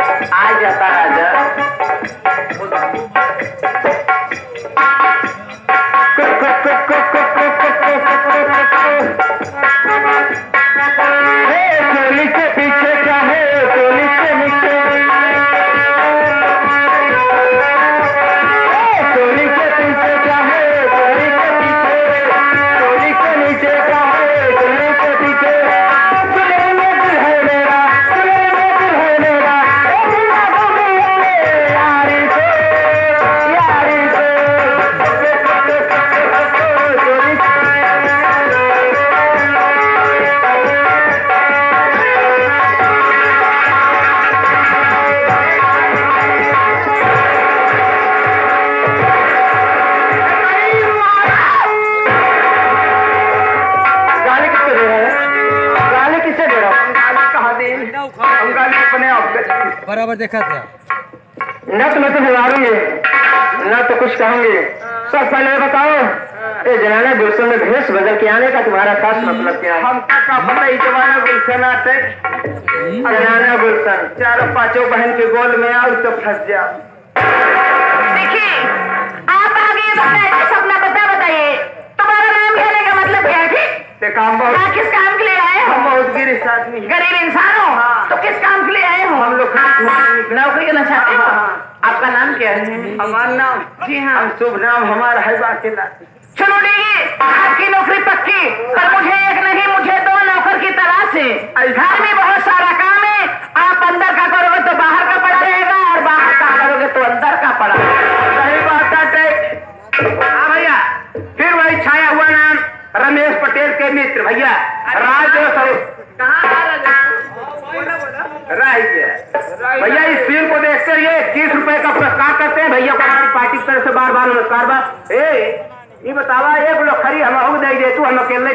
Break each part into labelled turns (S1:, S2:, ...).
S1: आ जाता राजा ही गुलशन आते जनाना गुलशन चारों पाँचों बहन के गोल में आओ तो फंस जाओ।
S2: देखिए आप आगे बताइए सपना बता बताइए। तुम्हारा नाम कहने का मतलब क्या है ठीक?
S1: ते काम बहुत
S2: किस काम के लिए आए
S1: हम बहुत गिरिश आदमी
S2: गरीब इंसान हो?
S1: हाँ।
S2: तो किस काम के लिए आए हो?
S1: हम लोग
S2: नौकरी करना चाहते हो?
S1: हाँ।
S2: आपका नाम क्या है?
S1: हमारा नाम
S2: जी हाँ।
S1: शुभ नाम हमारा है बाकेला
S2: चलो देखिए आपकी नौकरी पक्की पर मुझे एक नहीं मुझे दो की तलाश है घर में बहुत सारा काम है। आप अंदर का करोगे तो बाहर का पड़ा रहेगा और बाहर का करोगे तो अंदर का पड़ा
S1: सही बात है हाँ भैया फिर वही छाया हुआ नाम रमेश पटेल के मित्र भैया। राज भैया इस फ़िल्म को देखते हुए इक्कीस रुपए का पुरस्कार करते हैं। भैया को हमारी पार्टी की तरफ़ से बार बार नमस्कार बा। ए ये बतावा एक लोग खरी हम हो दे दे तू हम अकेले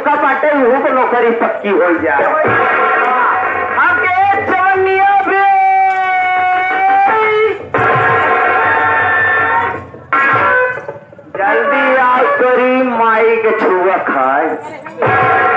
S1: इन्हें पाटे को नौकरी पक्की हो जाए। जल्दी आओ तोरी माई के छुआ खाए।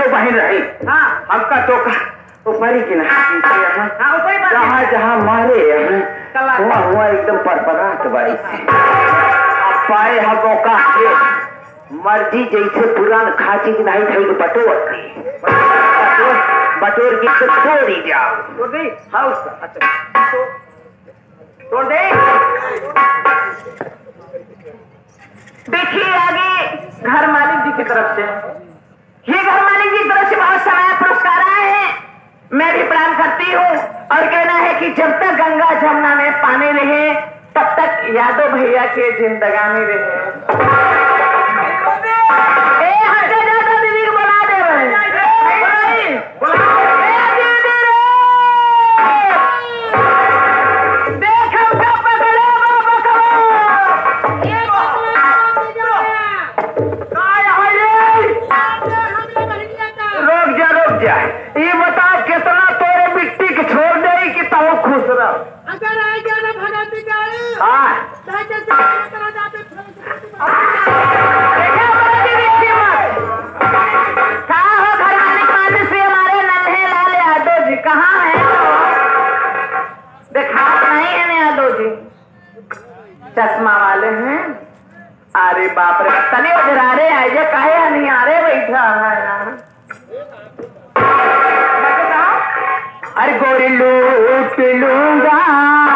S2: पाँचों बहन रही।
S1: हाँ।
S2: हमका तो ऊपर ही किना
S1: हाँ।
S2: जहाँ जहाँ मारे हुआ हुआ एकदम परपरात बाई अब पाए हम मौका के मर्ज़ी जैसे पुरान खाची की नहीं थी बटोर दी बटोर बटोर की तो छोड़ ही जाओ तोड़ दे हाँ उसका अच्छा। तोड़ दे
S1: देखिए आगे घर मालिक जी की तरफ़ से। ये घर मालिक की तरफ़ से बहुत सारा पुरस्कार आए हैं। मैं भी प्रणाम करती हूँ और कहना है कि जब तक गंगा जमुना में पानी रहे, तब तक यादव भैया के जिंदगानी रहे।
S2: हाँ।
S1: देखा बड़ा दीदी की मत। कहाँ हो घर मालिक मालिक से हमारे नन्हे यादव जी कहाँ है? देखा नहीं है यादव जी। चश्मा वाले हैं। अरे बाप रे तनी उजरा रहे हैं ये काहे नहीं आ रहे बैठा है
S2: अरे गोरी लूट लूँगा।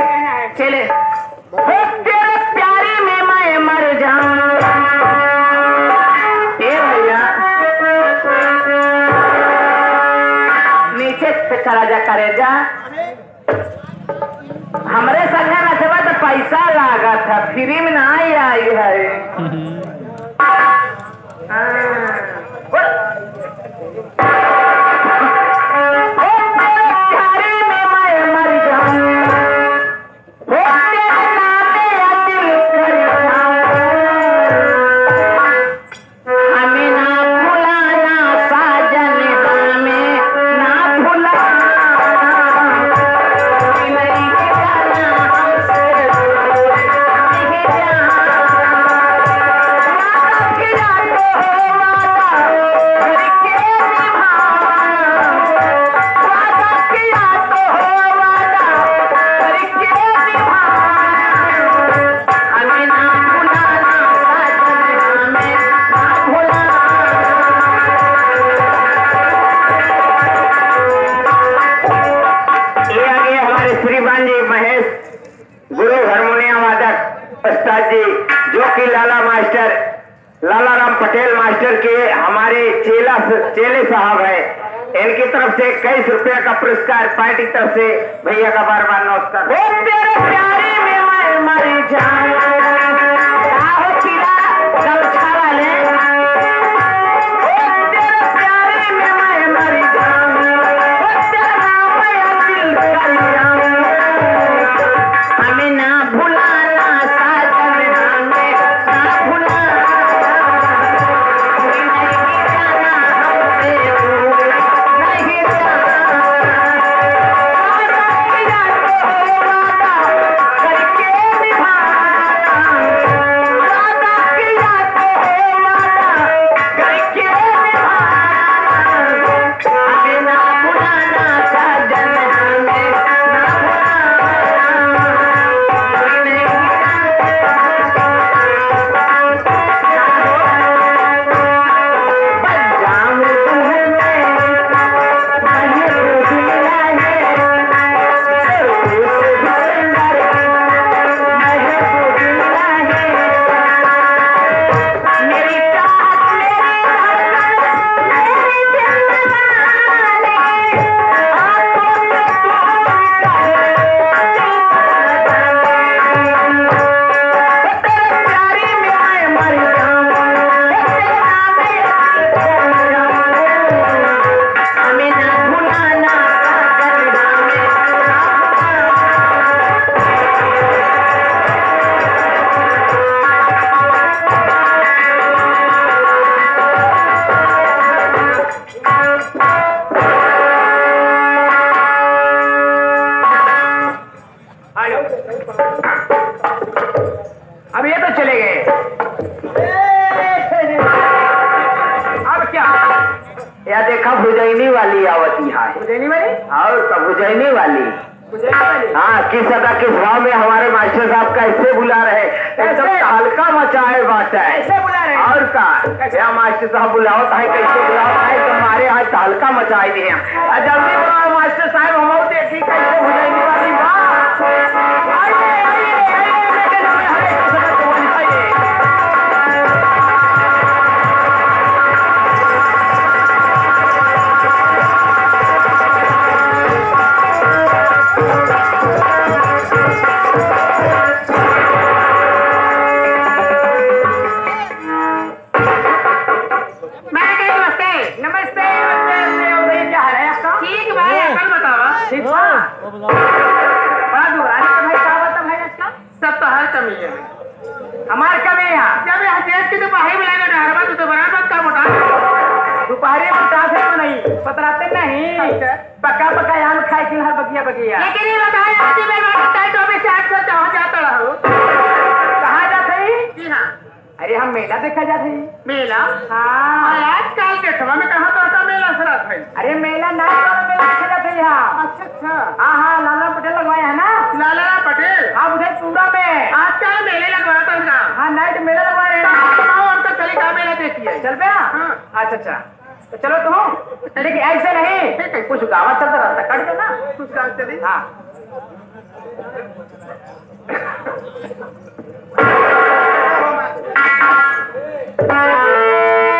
S2: जी
S1: के लिए चले। हो तेरे प्यारे में मैं मर जाऊँ। ए भैया। नीचे से चला जा करे हमरे संग नचबा तो पैसा लागा था फ्री में ना आई आई है।
S2: पार्टी की तरफ़ से भैया का बार बार नमस्कार आवती
S3: वाली?
S2: और सब भुजैनी वाली। हाँ किस अदा किस भाव में हमारे मास्टर साहब कैसे बुला रहे एकदम? हल्का मचाए बात है।
S3: बुला रहे
S2: और का? मास्टर साहब बुलाओ है कैसे बुलाओ तो हमारे यहाँ हल्का मचाए दिए हैं।
S3: जल्दी बुलाओ मास्टर साहब हम देखी कैसे बुझाएँगे नहीं। पतराते नहीं पक्का पक्का आम खाए कि हर बगिया बगिया
S1: लेकिन ये बताया आज मैं बात है तो अभी आठ सौ जहाँ जाता रहा? हूँ
S3: कहाँ जाते ही?
S1: जी हाँ।
S3: अरे हम मेला देखा जाते ही।
S1: मेला?
S3: हाँ।
S1: और आजकल के समय में कहाँ तो आता मेला सरात है
S3: अरे मेला नाच वाला मेला देखा जाते ही यहाँ
S1: अच्छा अच्छा।
S3: हाँ हाँ लाला पटेल लगवाए है ना?
S1: लाला पटेल?
S3: हाँ उधर पूरा में।
S1: आजकल मेले लगवाता था
S3: हाँ नाइट मेला लगवा रहे हैं।
S1: और तो चली
S3: पे
S1: हाँ।
S3: अच्छा अच्छा।
S2: तो चलो तुम लेकिन ऐसे नहीं। कुछ गावा चलता रास्ता कट देना।
S1: कुछ गाँव चले।
S2: हाँ।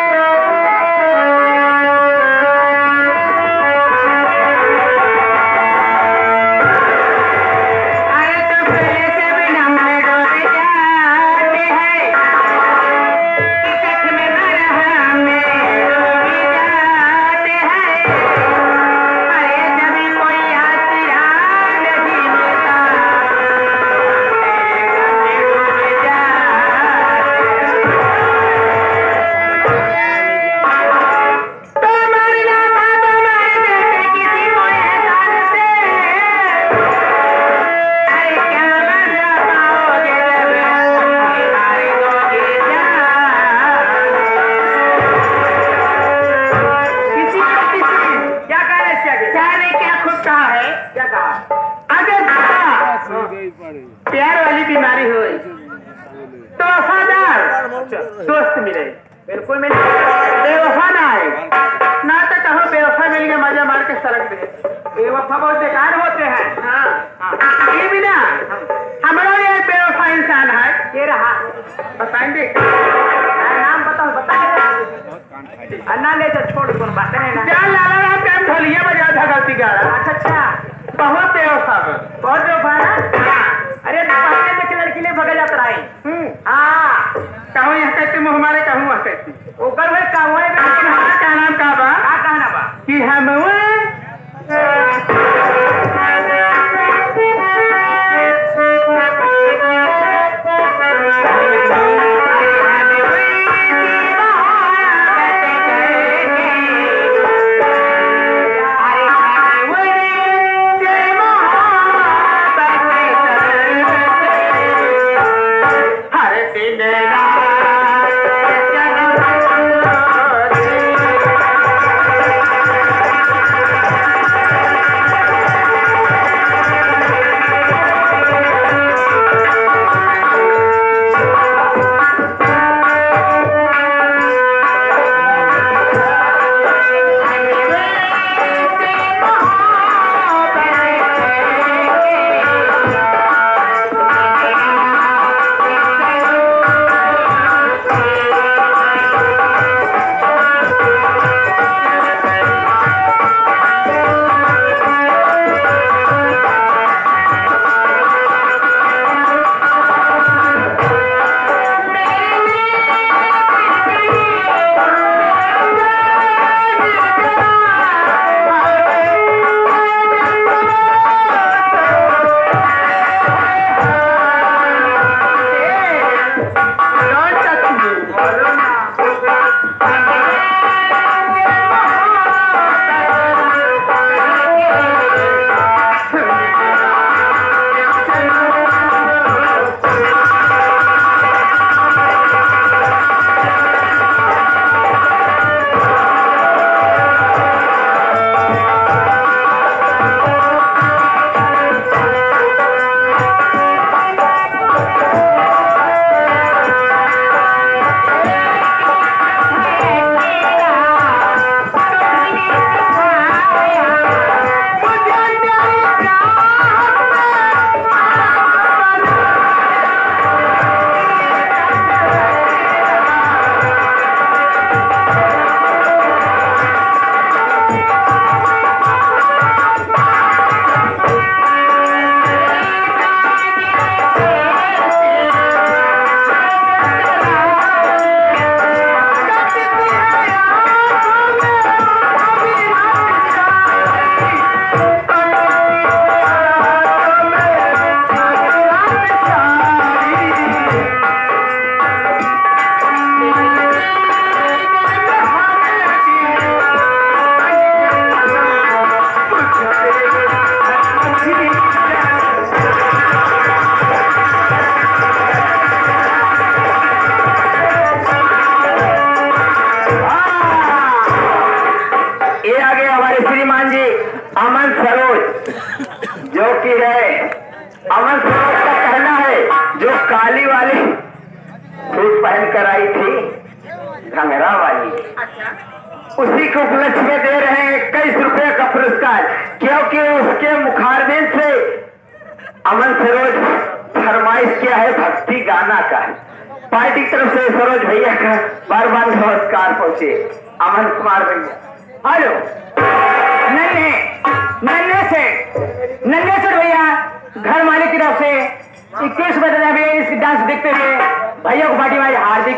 S2: के
S3: भैया को
S4: पार्टी में हार्दिक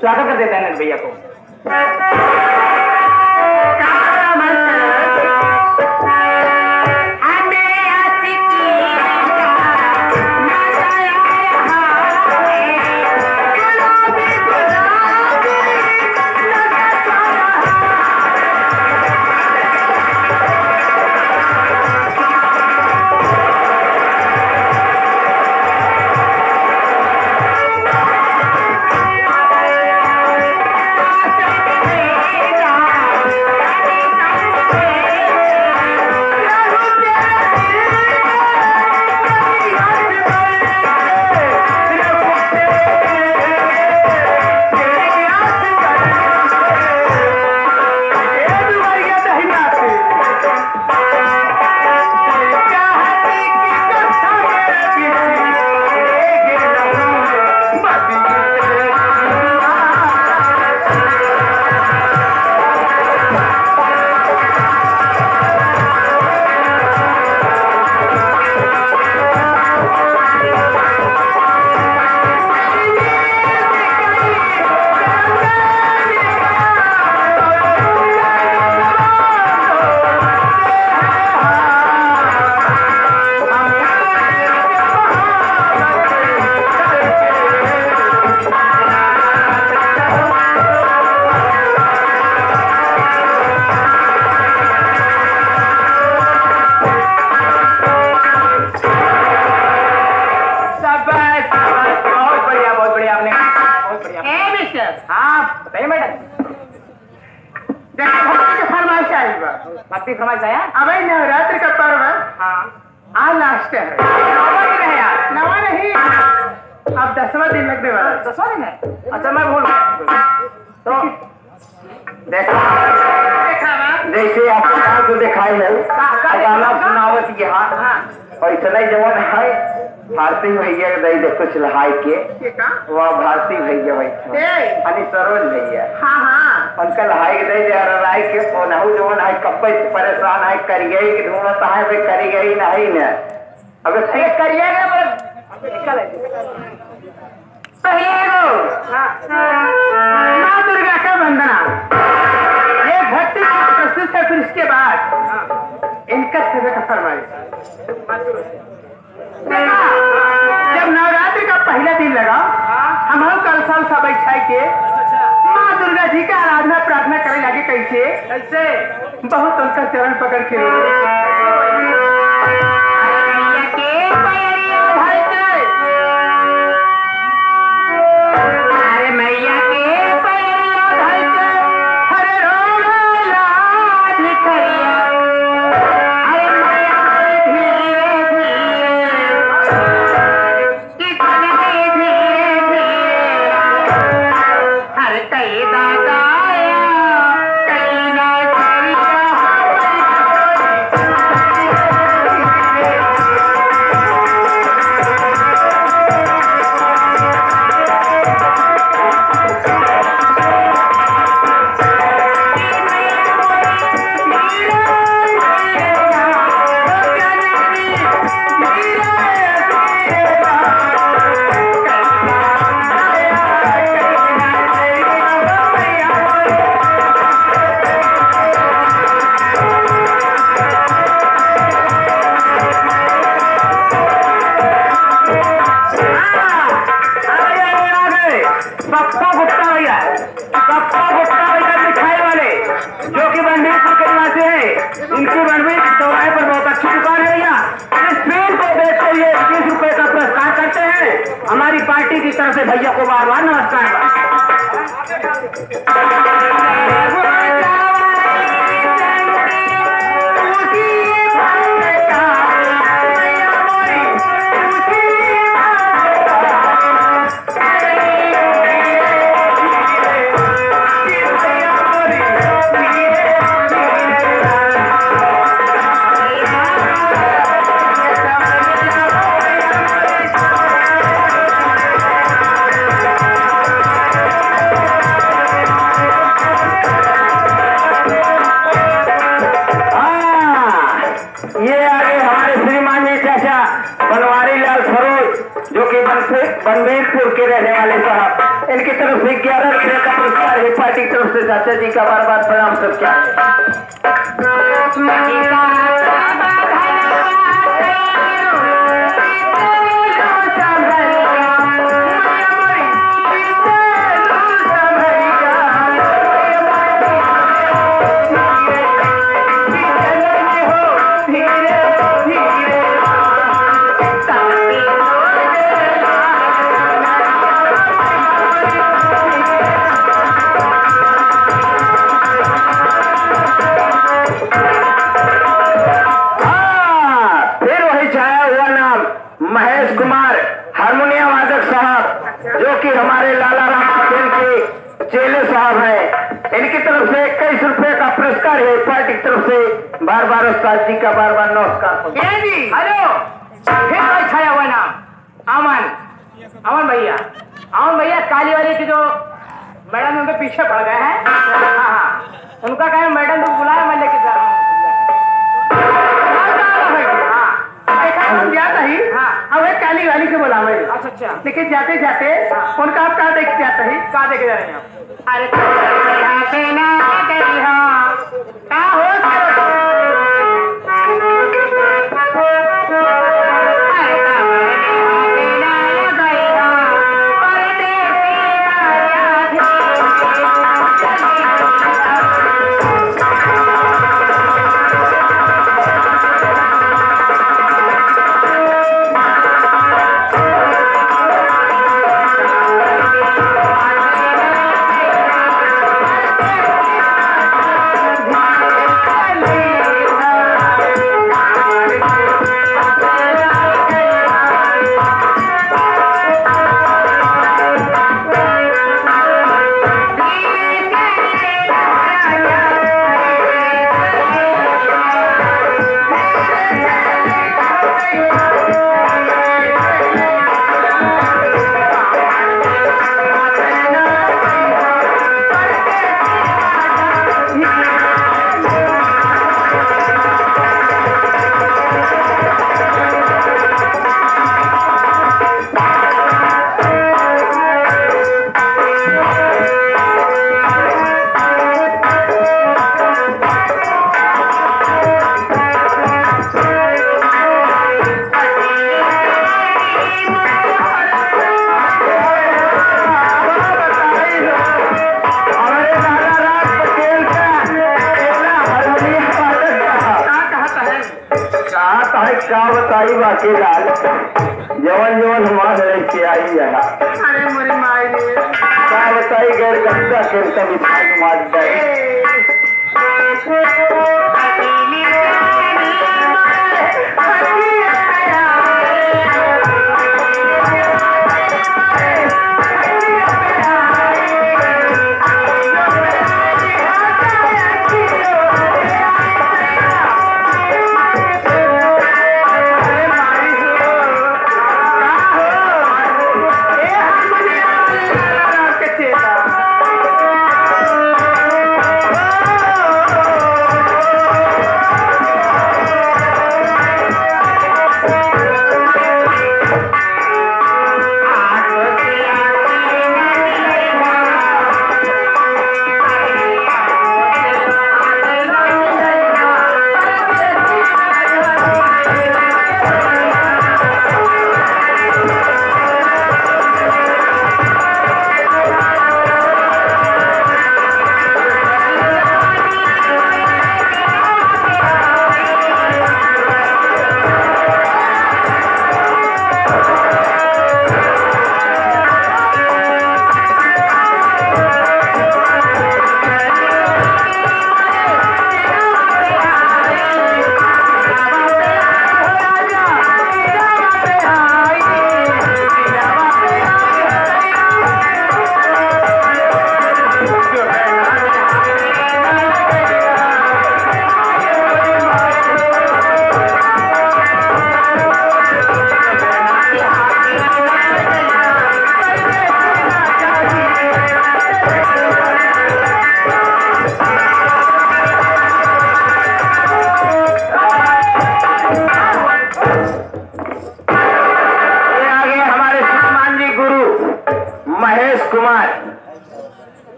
S4: स्वागत कर देते हैं भैया को।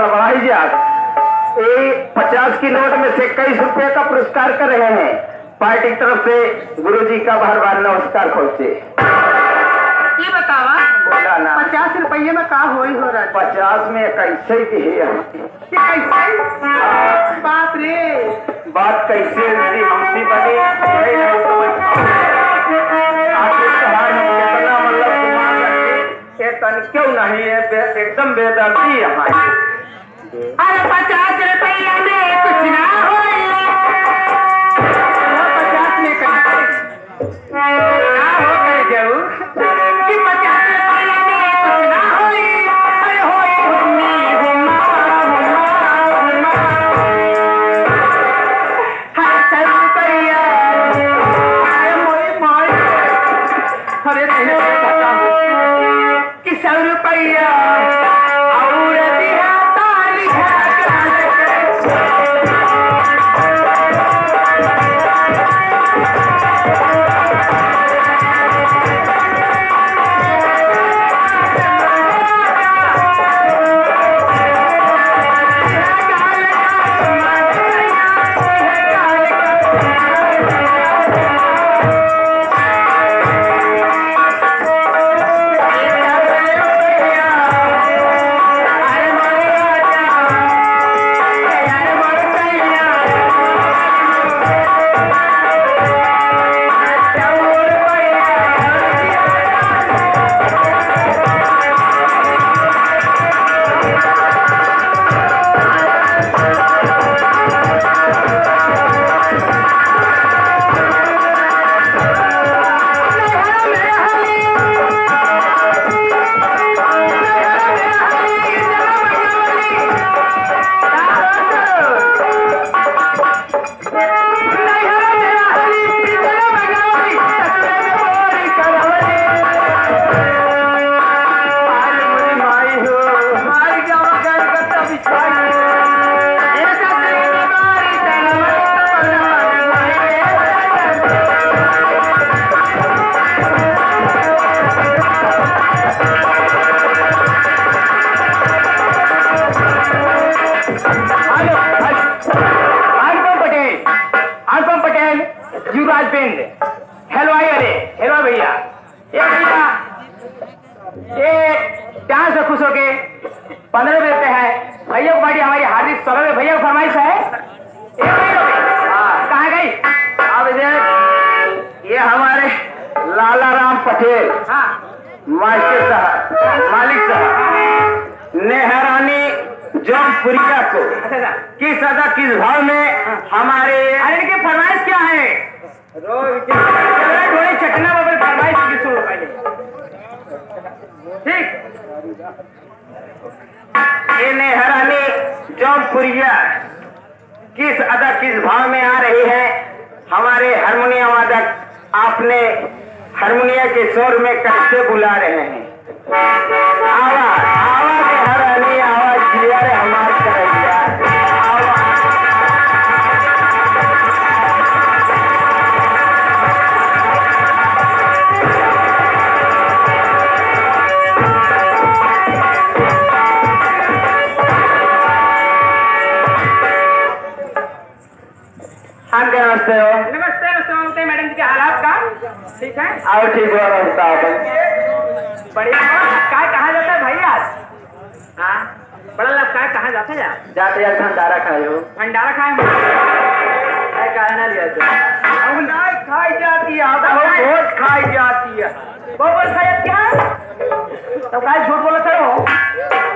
S1: गड़बड़ाई जा ये पचास की नोट में से इक्कीस रुपए का पुरस्कार कर रहे हैं। पार्टी की तरफ़ से गुरु जी का बार बार नमस्कार पहुँचे
S3: ये बतावा
S1: बोला ना।
S4: पचास रुपये में का होई हो रहा
S1: पचास में कैसे भी है।
S4: कैसे? बाप रे।
S1: बात कैसे हमसी बनी मतलब तन क्यों नहीं है? एकदम बेदर्दी हमारी।
S3: अरे पचास रुपया में कुछ ना हो।
S1: नमस्ते हो
S3: नमस्ते मैडम जी हालात का ठीक है
S1: आओ ठीक हो नमस्ता
S3: काय कहाँ जाता है भाई आज? हाँ? बड़ा लाभ काय कहाँ जाता है? यार
S1: जाते जाते भंडारा खाए हो।
S3: भंडारा खाए
S1: काय खाए लिया तो?
S3: अब नहीं खाई जाती है अब
S1: बहुत बहुत खाई जाती है।
S3: गोबर खाया क्या
S1: तो काय झूठ बोला करो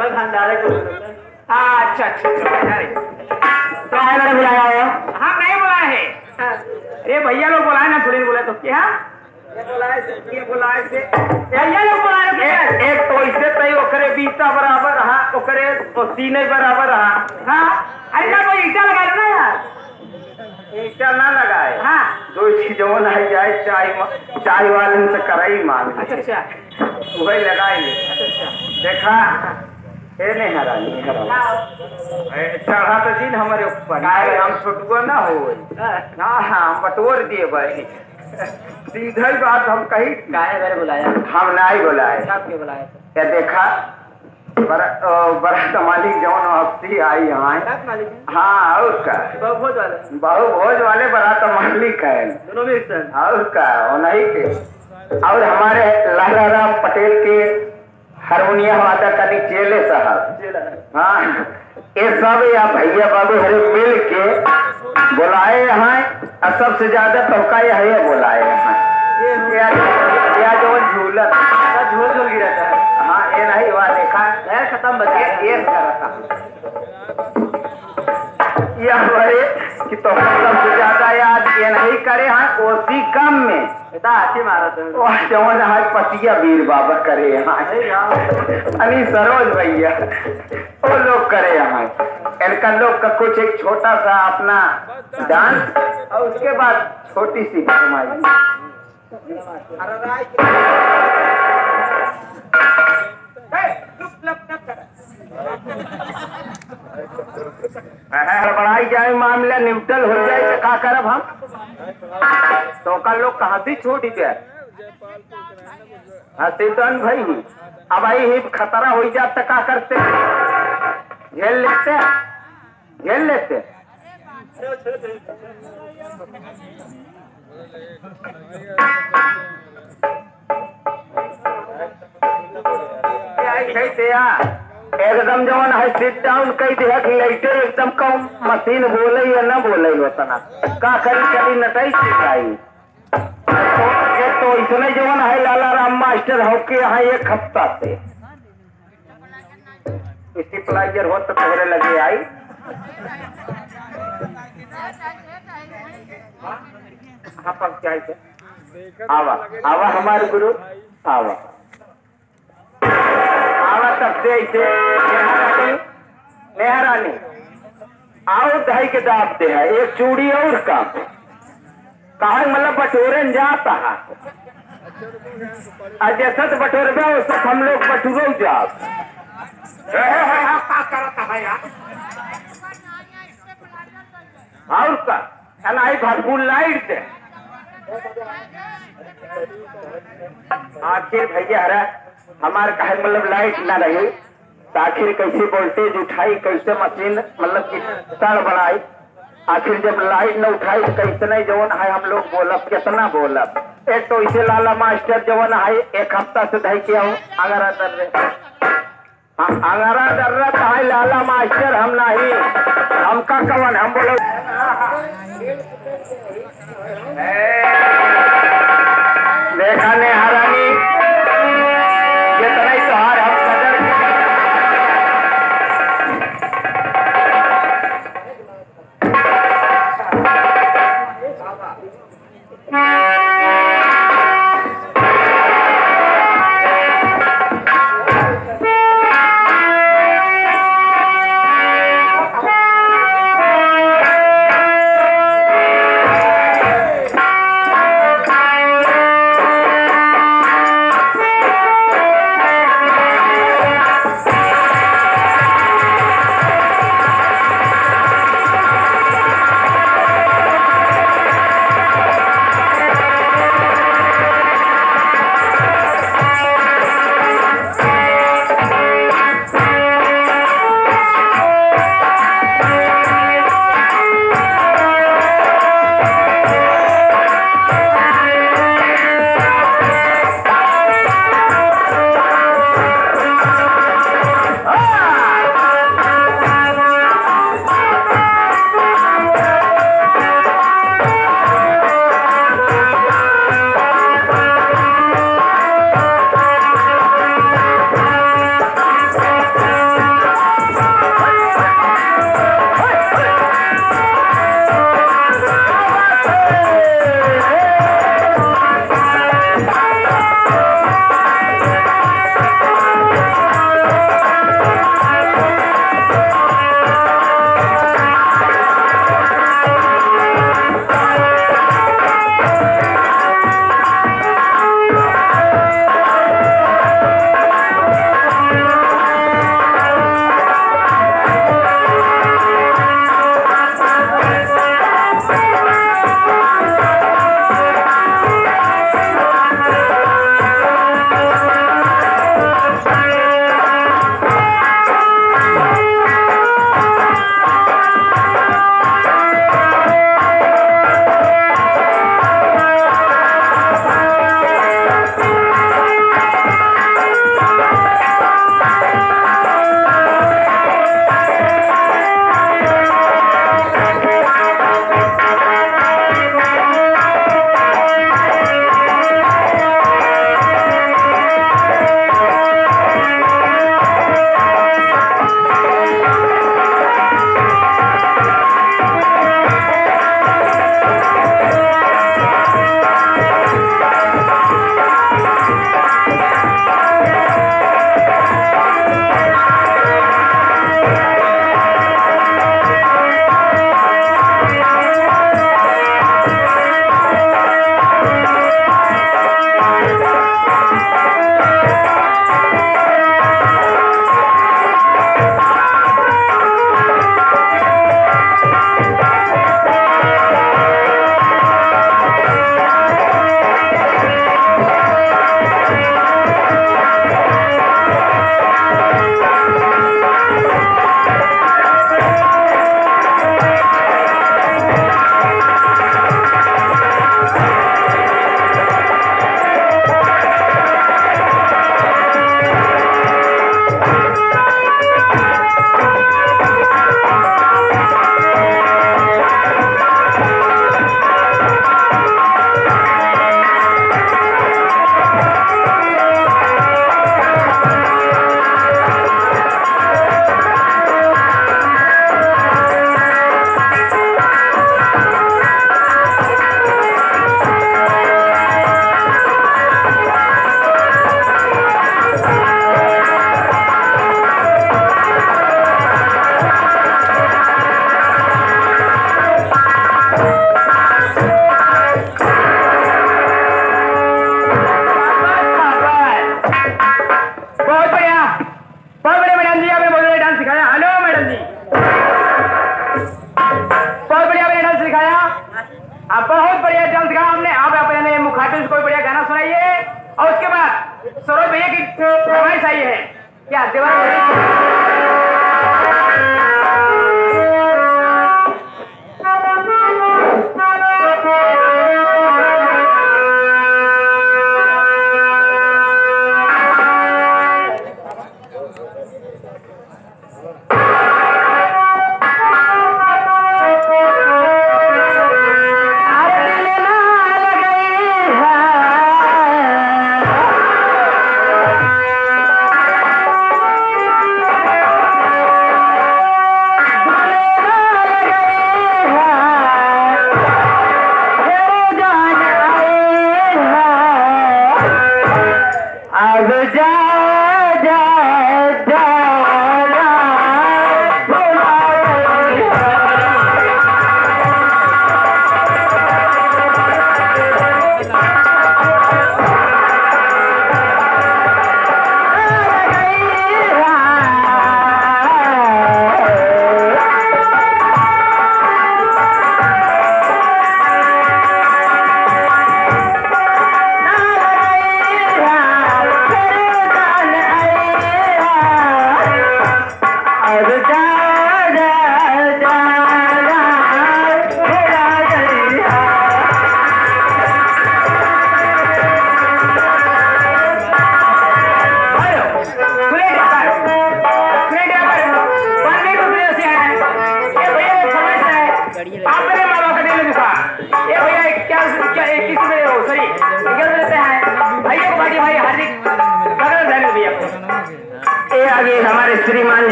S3: मैं भंडारे को अच्छा अच्छा अच्छा अरे।
S1: काय मैंने बुलाया हो?
S3: हाँ नहीं बोला है। ये भैया लोग बोला है ना थोड़ी बोला तो क्या? है
S1: एक तो इससे तई ओकरे बीता बराबर रहा ओकरे तो सीने बराबर रहा।
S3: हाँ अरे ना कोई ईटा लगा ना यार?
S1: ईटा ना लगाए।
S3: हाँ।
S1: दो चीज़ों नहीं जाए चाय चाय वाले से कराई मांग
S3: अच्छा अच्छा।
S1: वही लगाएँगे
S3: अच्छा अच्छा।
S1: देखा? ए नहीं हरानी हरानी चढ़ा तो दिन हमारे ऊपर। हम छुटको ना हो। हाँ। हाँ बटोर दिए भाई। सीधा ही बात हम कही
S4: काहे मेरे बुलाया?
S1: हम नहीं बोलाए।
S4: सब के बुलाया
S1: ये देखा? बड़ा अ, तो मालिक जौन हफ्ती आई यहाँ। हाँ? और का
S4: वाले।
S1: बहु भोज वाले बड़ा तो मालिक है।
S4: दोनों में
S1: और का वो नहीं के और हमारे लाला राम पटेल के हारमोनियम वादक कभी चेले साहब। हाँ ये सब या भैया बाबू हरे मिल के बुलाए हैं और सबसे ज़्यादा तबका यह है बुलाए हैं। या जो झूला
S4: झूल झूल गिरा था।
S1: हाँ ये नहीं हुआ देखा।
S4: खत्म बच
S1: ये
S4: गया
S1: ये करता यह बड़े कि तो सबसे ज़्यादा याद ये नहीं करे हैं उसी कम में।
S4: इतना हाथी मारा
S1: वह जवन है पतिया वीर बाबा करे
S4: अरे यार।
S1: अनी सरोज भैया वो लोग करे यहाँ इनका लोग का कुछ एक छोटा सा अपना डांस और उसके बाद छोटी सी फरमाई हड़बड़ाई जाए, मामला निपटल हो जाए तो का करब हम। तो का लोग कहाँ से छोड़ जाए? हाँ सिद्धन भाई अब आई ही, खतरा हो जात तो का करते झेल लेते झेल लेते आई कहते या एकदम जवन है सिट डाउन कई कि लाइटर एकदम कम। मशीन बोले या ना बोले उतना का करी करी नटाई सिखाई तो ये तो इसने जवन है, लाला राम मास्टर हो के यहाँ एक हफ़्ता से। इसी प्लाइजर हो तो तोहरे लगे आई। हाँ पर क्या है आवा आवा हमारे गुरु। आवा। आवा सबसे ऐसे नेहरानी आओ दही के दाबते हैं, एक चूड़ी और काम कहा मतलब बटोरन जाता है? जैसा तो बटोर वैसा हम लोग बटोरो जाब और का? अनाई भरपूर लाइट दे। आखिर भैया हरा हमारे कहे मतलब लाइट ना रही? तो आखिर कैसे वोल्टेज उठाई, कैसे मशीन मतलब कि तार बनाई आखिर जब लाइट न उठाई तो कैसे नहीं जवन है हम लोग बोलब? कितना बोलब? एक तो इसे लाला मास्टर जवन है एक हफ़्ता से धई के हूँ। अंगारा दर रहे हाँ दर रहा है लाला मास्टर, हम नहीं। हमका कवन? हम बोलो। देखा ने हरानी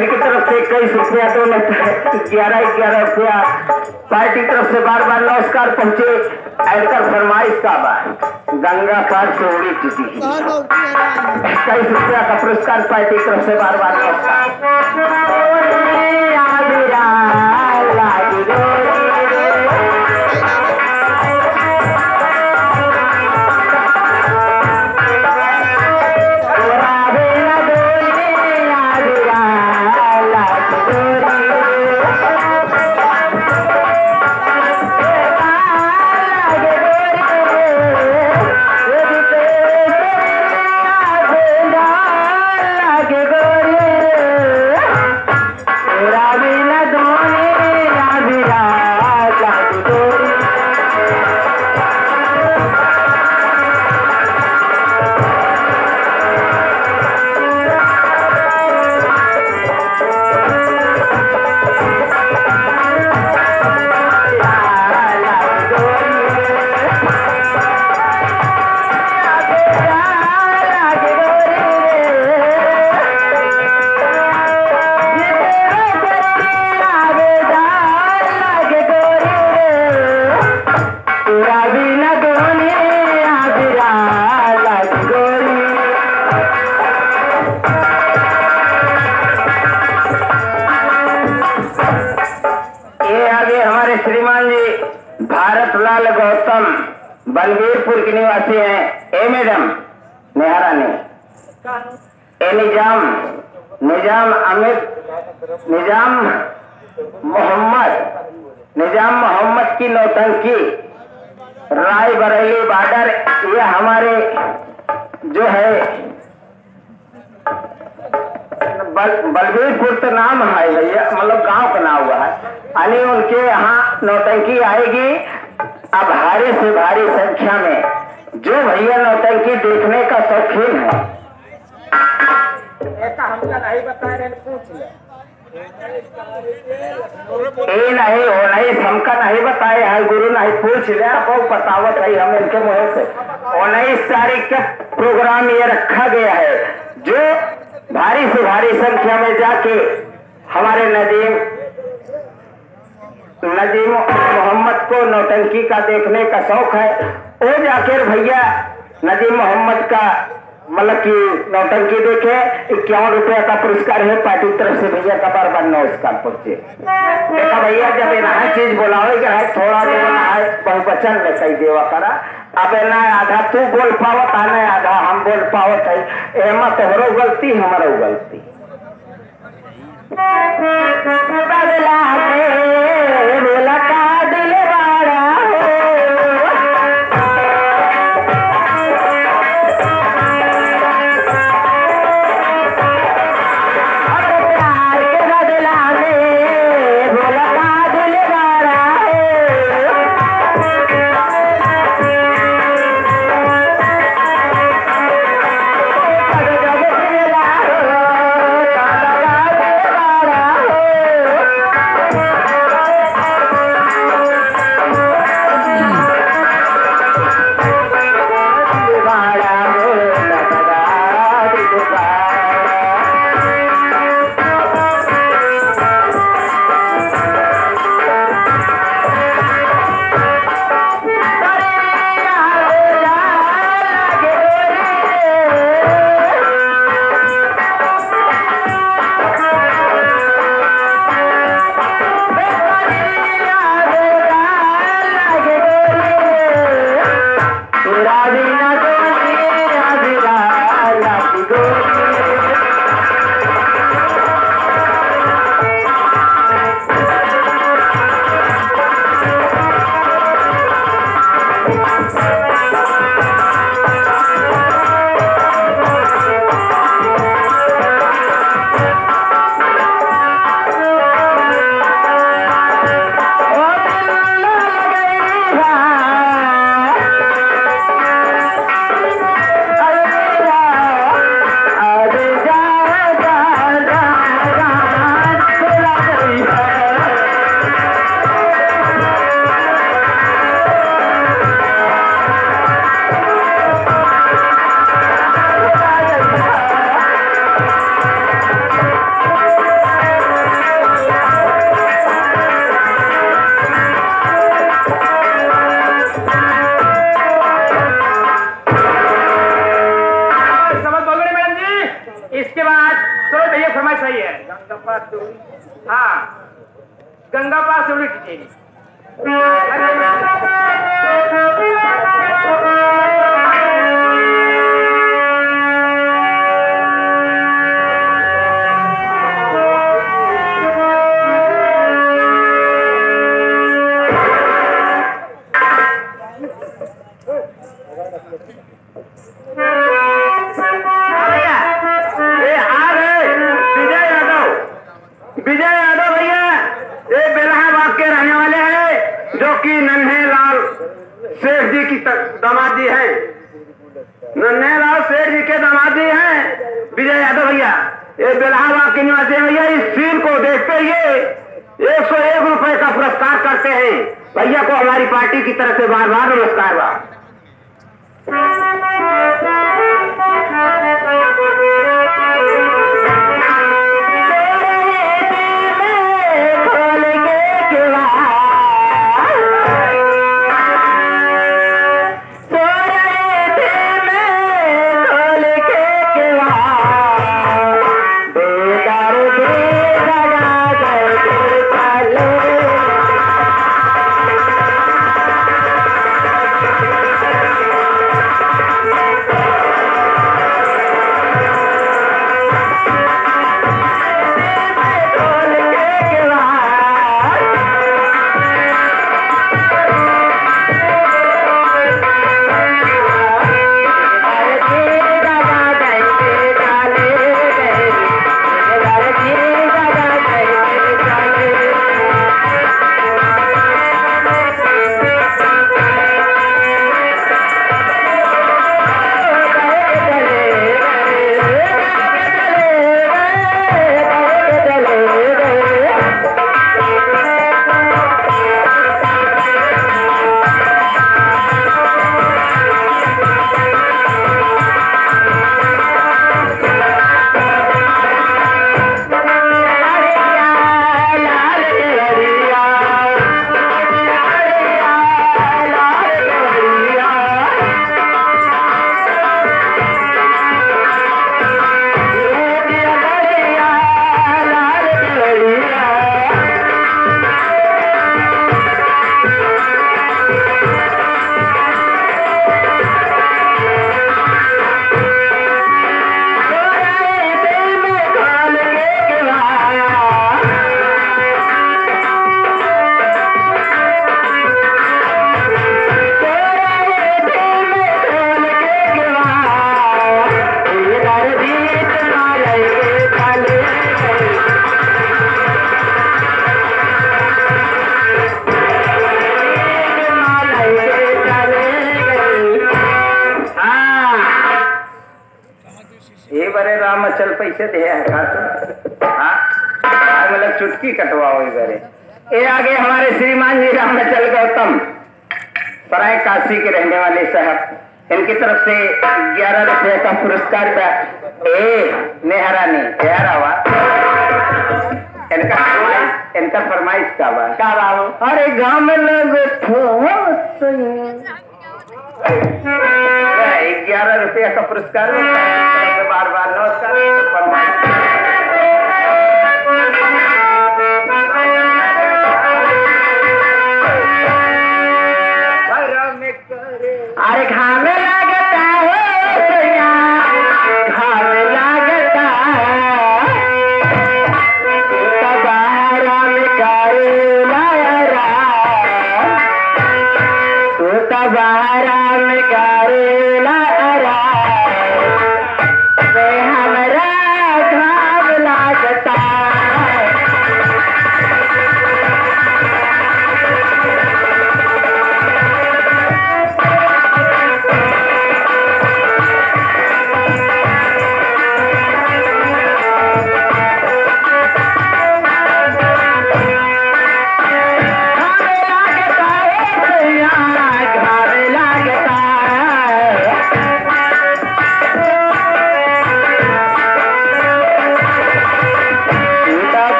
S1: इनकी तरफ़ से इक्कीस रुपया तो ग्यारह ग्यारह रुपया पार्टी तरफ़ से बार बार नमस्कार पहुँचे एंकर फरमाइश का बार गंगा पार चोरी उड़ी चुकी इक्कीस रुपया का पुरस्कार पार्टी की तरफ़ से बार बार नमस्कार। उन्नीस तारीख का प्रोग्राम ये रखा गया है, जो भारी से भारी संख्या में जाके हमारे नदीम नदीम मोहम्मद को नौटंकी का देखने का शौक है, वो जाकर भैया नदीम मोहम्मद का मतलब कि नौटंकी देखे, इक्यावन रुपया का पुरस्कार है, पार्टी तरफ़ से भैया का बार बार नमस्कार पहुँचे देखा भैया, जब ये नहा चीज़ बोलावे के है थोड़ा देना है बहुवचन में कही देवा करा। अब ना आधा तू बोल पाओ आ ना आधा हम बोल पावत है एमा तोहरो गलती, हमारो गलती।
S5: बदला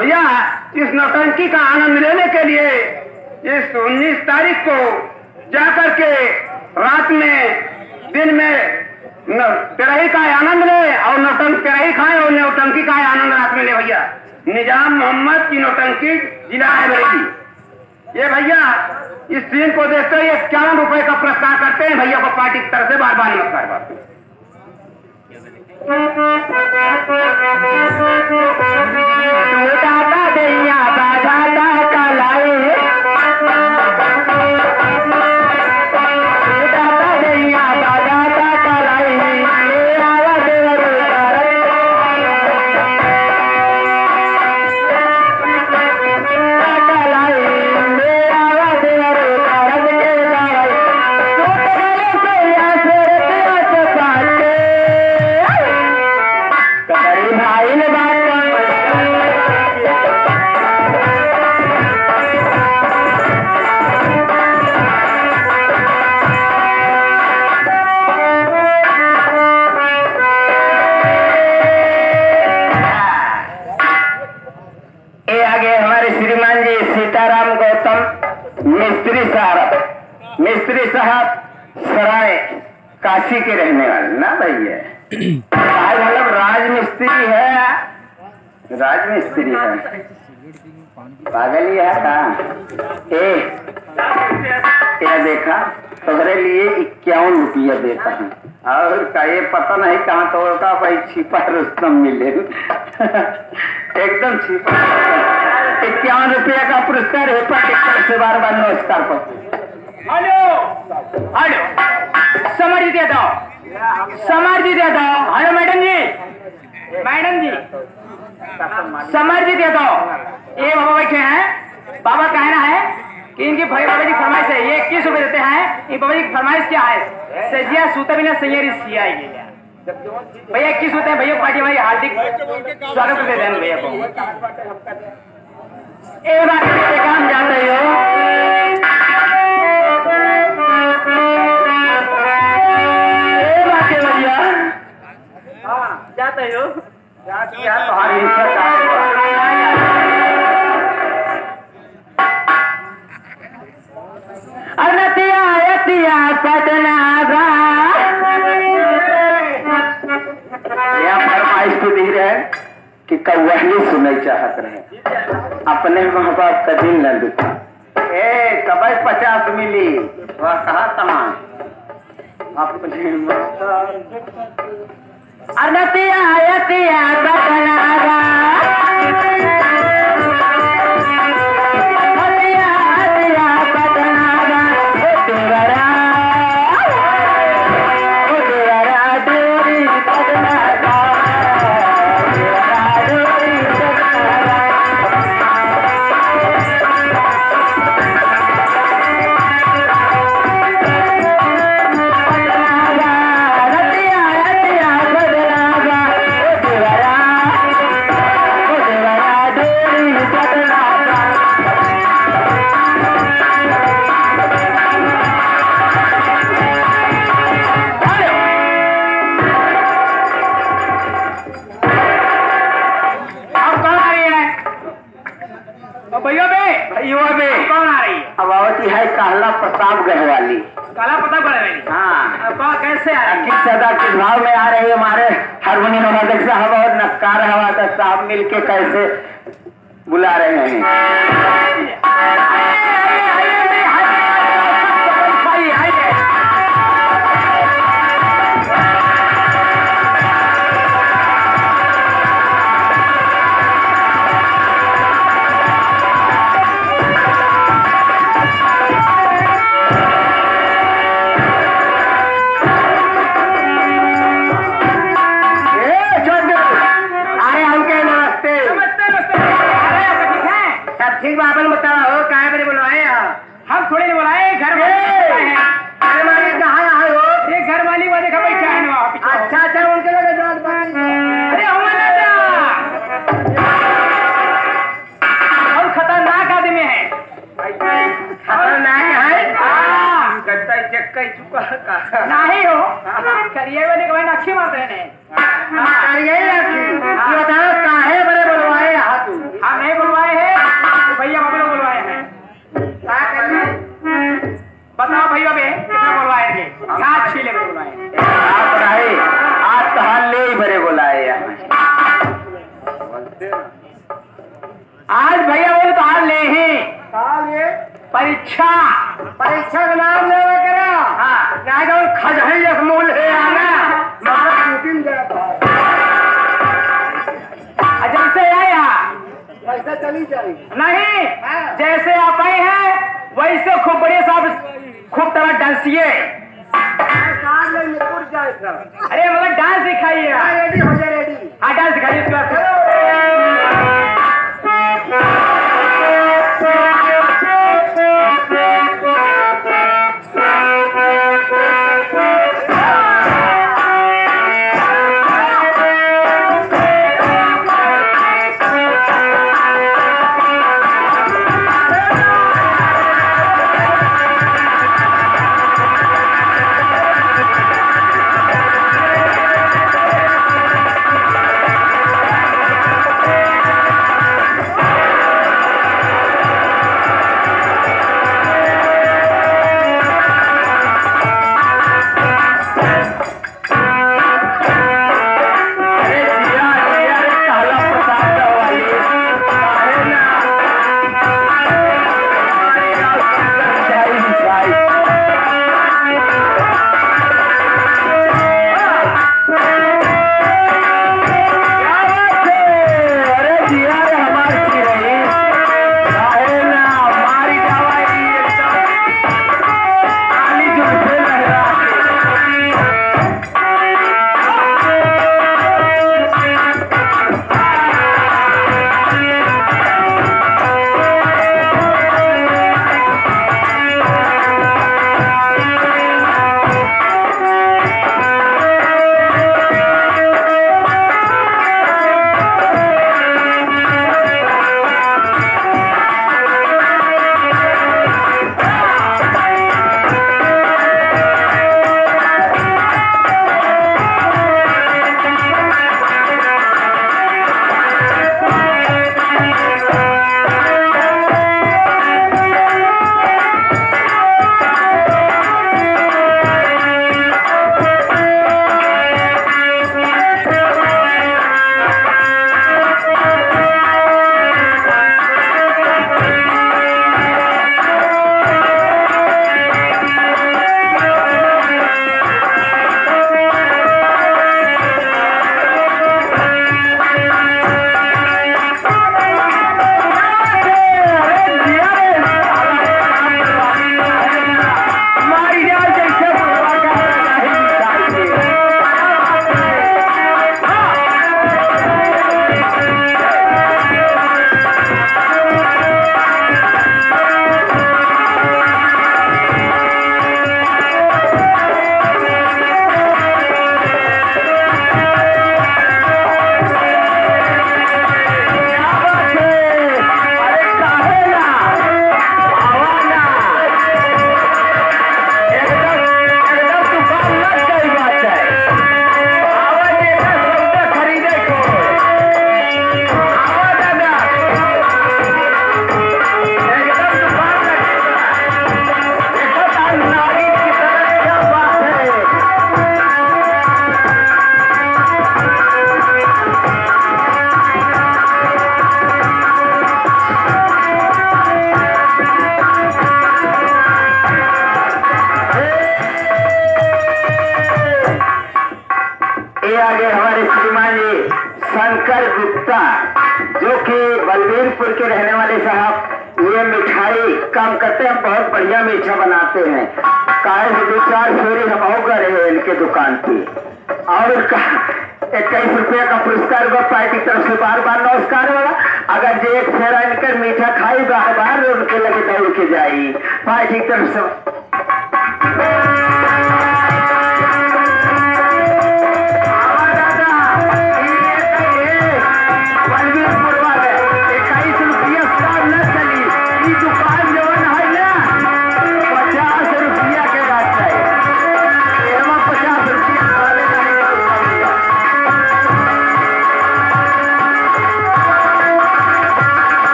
S1: भैया,
S5: इस
S6: नौटंकी का आनंद लेने के लिए इस उन्नीस तारीख को जाकर के रात में, दिन में तेरही का आनंद ले और नौटंक तेरही खाए और नौटंकी का आनंद रात में ले भैया। निज़ाम मोहम्मद की नौटंकी जिला है ये भैया, इस सीन को देखते हुए इक्यावन रुपए का प्रस्ताव करते हैं भैया को पार्टी की तरफ़ से बार बार नमस्कार
S5: करते हैं। दादा दैया। राजमिस्त्री है। पागल ही है का ए ये देखा? तुम्हारे लिए इक्यावन रुपया देता हूँ। और का ये पता नहीं कहाँ तो का भाई छिपा रुस्तम मिले। एकदम छिपा इक्यावन रुपया का पुरस्कार है, पर से बार बार नमस्कार पर
S3: हेलो। हेलो। समझ दे दो। समझ दे दो। हेलो मैडम जी। मैडम जी। समझ दे दो ये बाबा बैठे हैं। बाबा कहना है कि इनकी भाई बाबा जी फरमाइश है ये इक्कीस रुपए देते हैं। ये बाबा जी की फरमाइश क्या है? सजिया सूता बिना सैयरी सिया भैया इक्कीस होते हैं। भैया पार्टी हमारी हार्दिक स्वागत दे दें भैया को।
S5: एक बार काम जाते हो। ए बाके भैया
S3: जाते हो
S5: क्या तुम्हारी अनतिया यतिया पटना तो कि कौहली सुनई चाहत रहे अपने माँ बाप का दिल न दुखा ए कबई पचास मिली वह कहा सामान अपने अनतिया यतिया पटना मिलके कैसे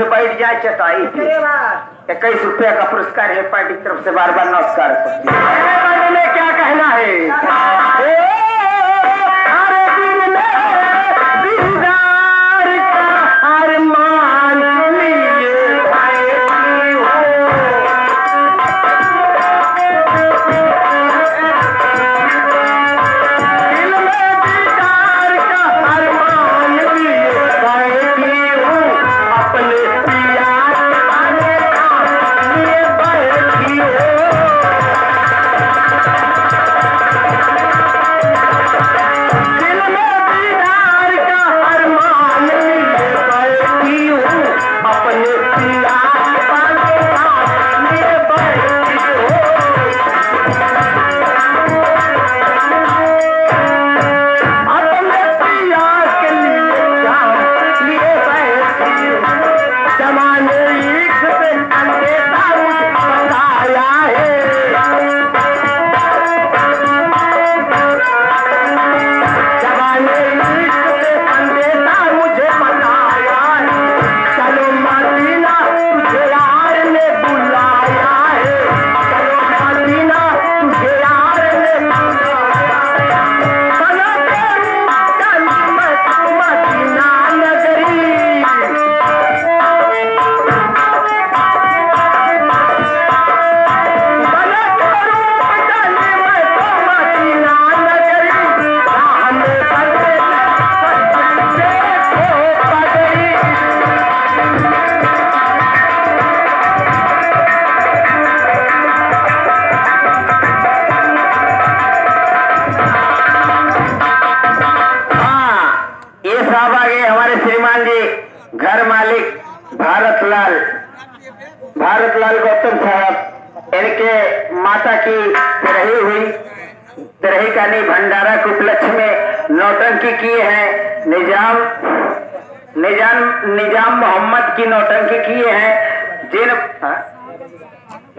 S1: से बैठ जाए चटाई तो इक्कीस रुपया का पुरस्कार है पार्टी की तरफ़ से बार बार नमस्कार क्या कहना है?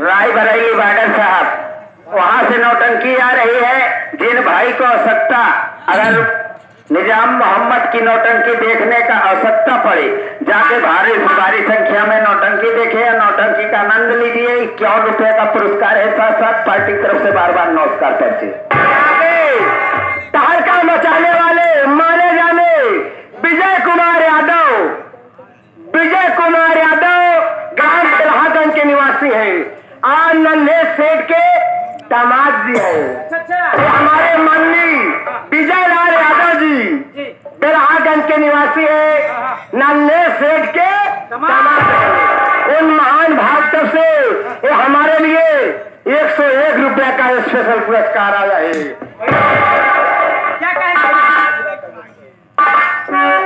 S5: राय बरेली बाडर साहब, वहाँ से नौटंकी आ रही है, जिन भाई को आवश्यकता, अगर निज़ाम मोहम्मद की नौटंकी देखने का आवश्यकता पड़े, जाके भारी भारी संख्या में नौटंकी देखे, और नौटंकी का आनंद लीजिए इक्यावन रुपए का पुरस्कार है, साथ साथ पार्टी की तरफ़ से बार बार नमस्कार करते तहलका मचाने वाले माने जाने, विजय कुमार यादव, विजय कुमार यादव ग्राम तिलहागंज के निवासी हैं। नन्हे सेठ के दामाद जी हैं। ये हमारे मन्नी विजय लाल यादव जी। बिरहागंज के निवासी है। नन्हे सेठ के दामाद उन महान भक्तों से ये हमारे लिए एक सौ एक रुपया का स्पेशल पुरस्कार आया है। मन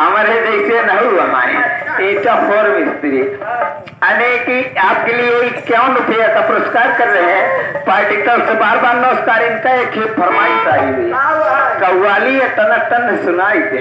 S5: हमारे जैसे से हुआ माने। ऐसा फोर तो मिस्त्री। अने कि आपके लिए क्यों रुपया का पुरस्कार कर रहे हैं? पार्टी पार्टिकल से बार बार नमस्कार इनका एक ही फरमाइश आई हुई कव्वाली तन तन सुनाई दे।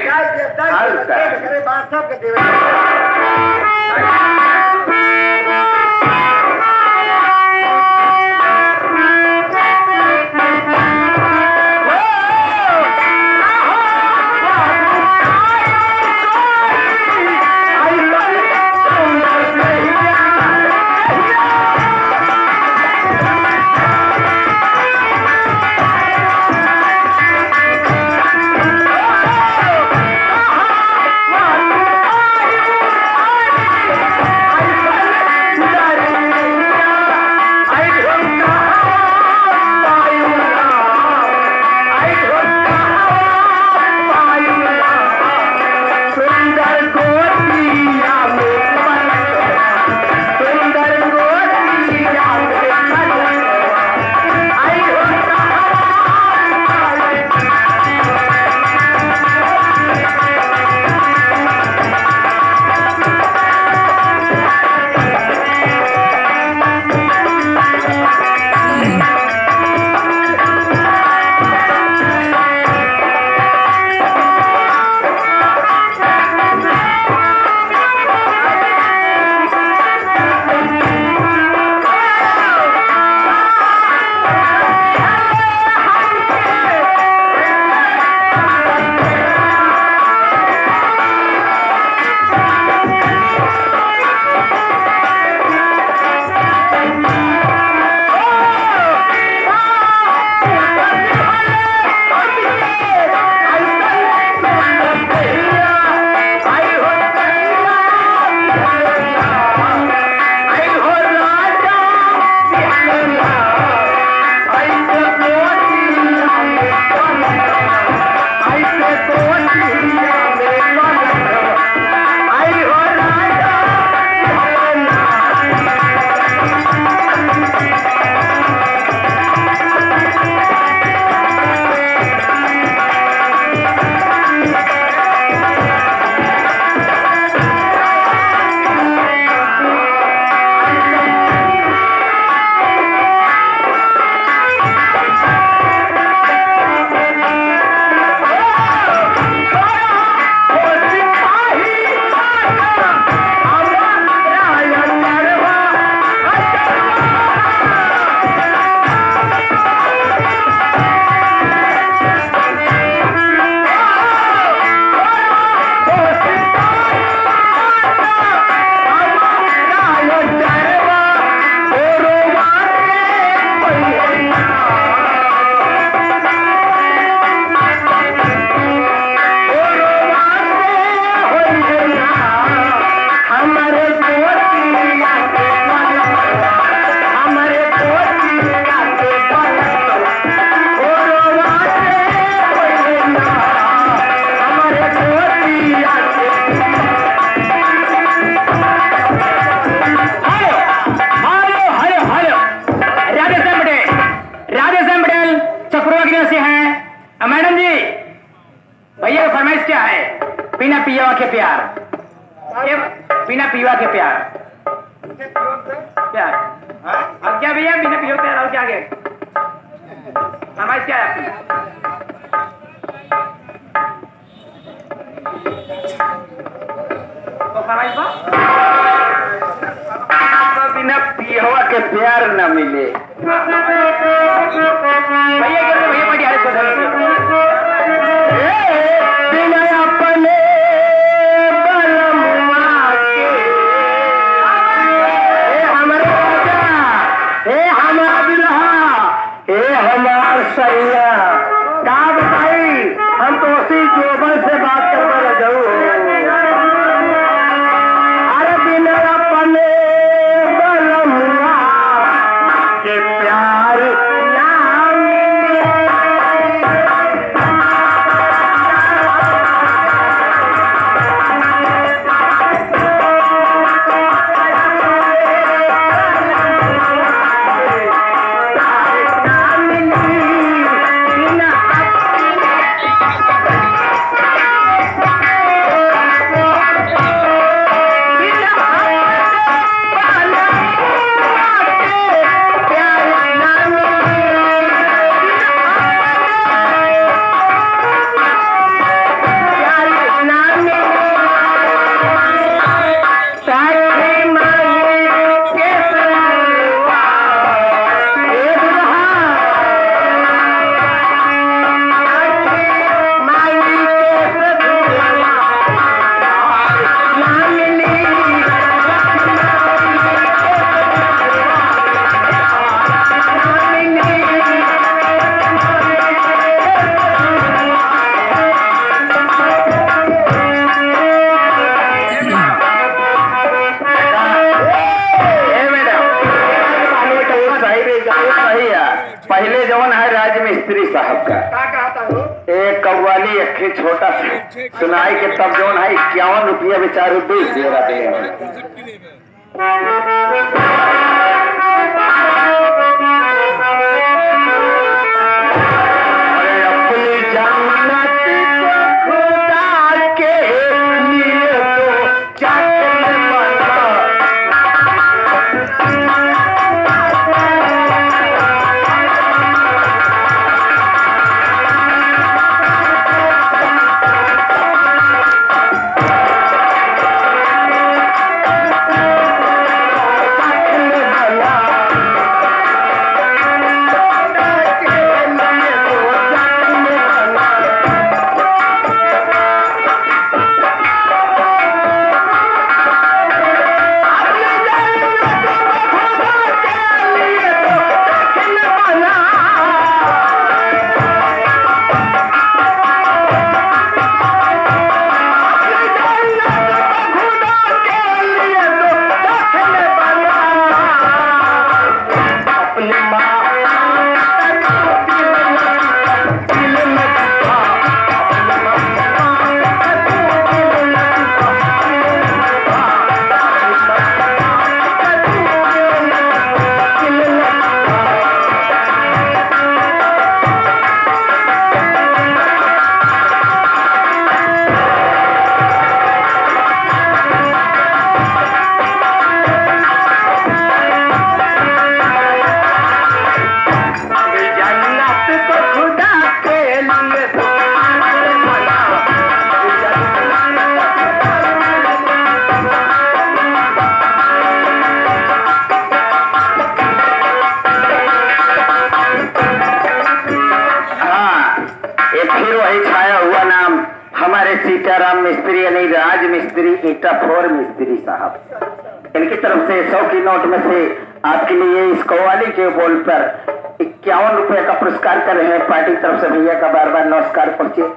S5: बोल पर इक्यावन रुपए का पुरस्कार कर रहे हैं। पार्टी तरफ़ से भैया का बार बार नमस्कार पहुँचे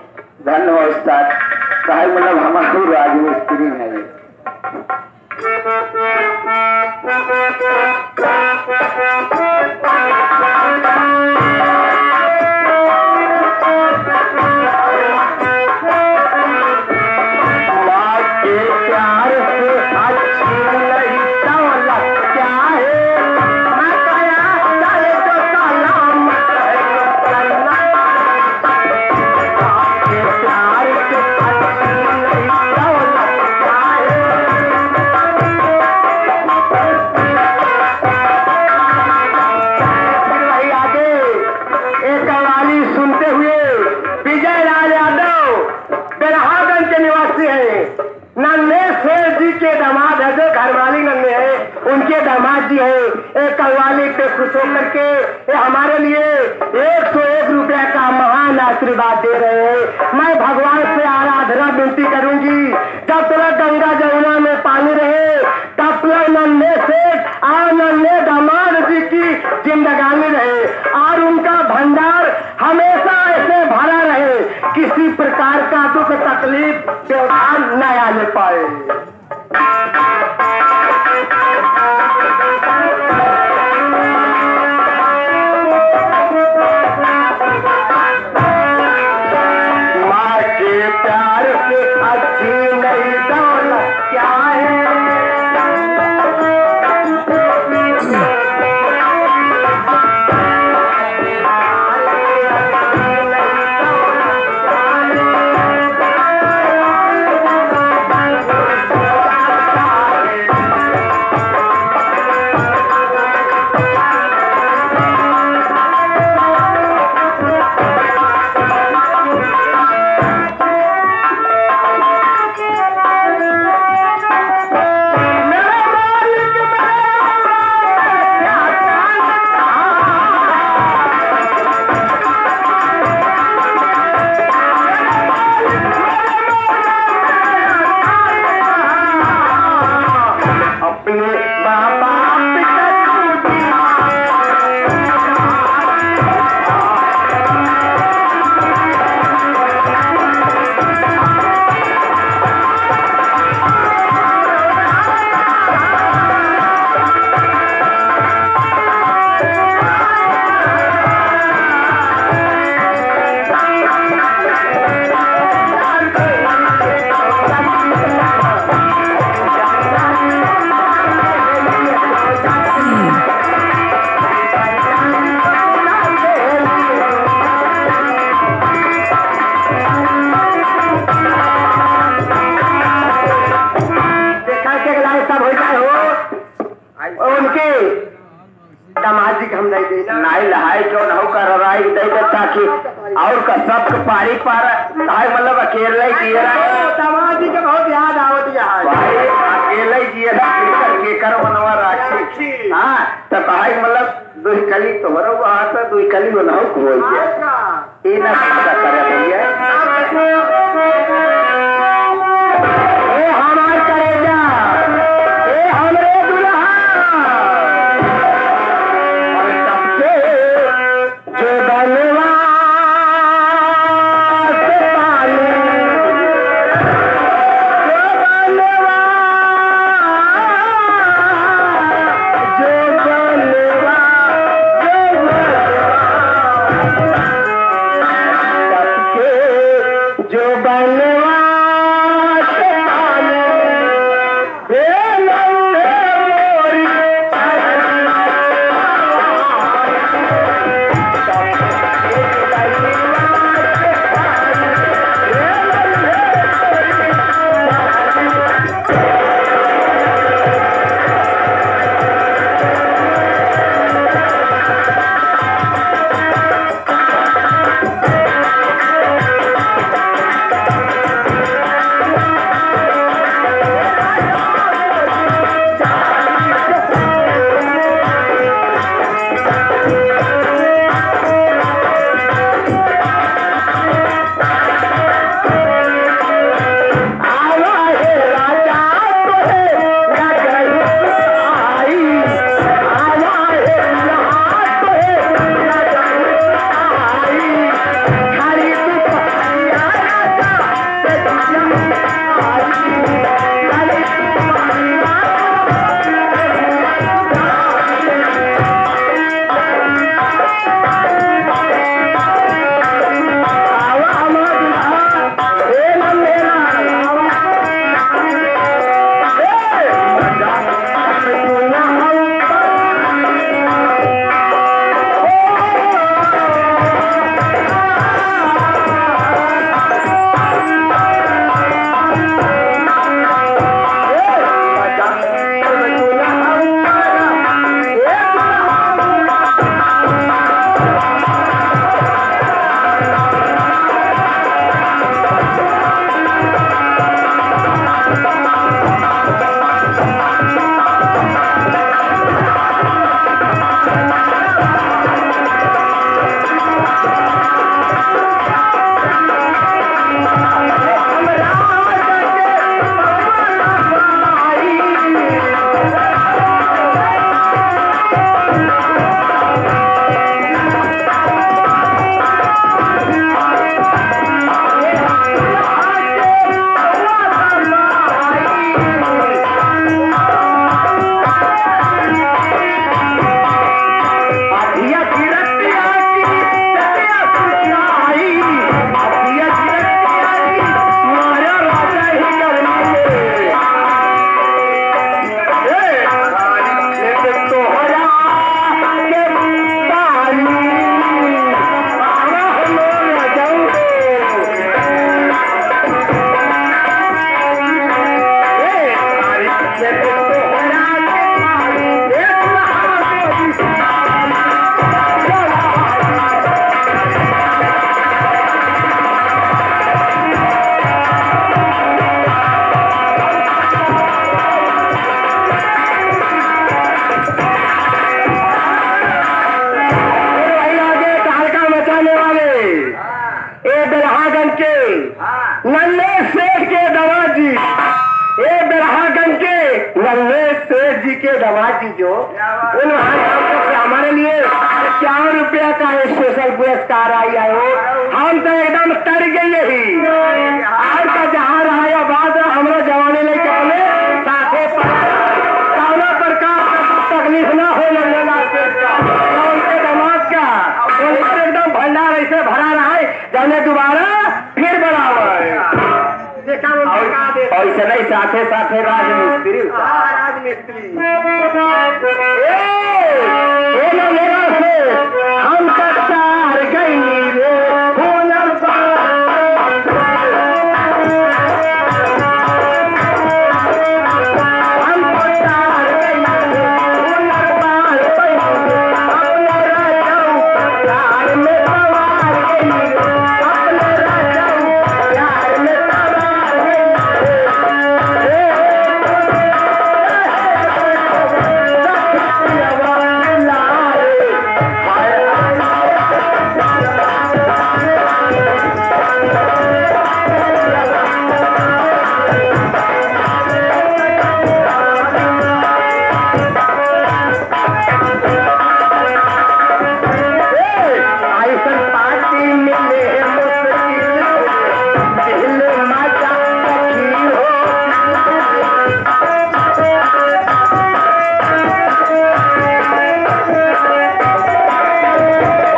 S5: धन्यवाद उस्ताद। भाई मतलब हमारे तो राजमिस्त्री है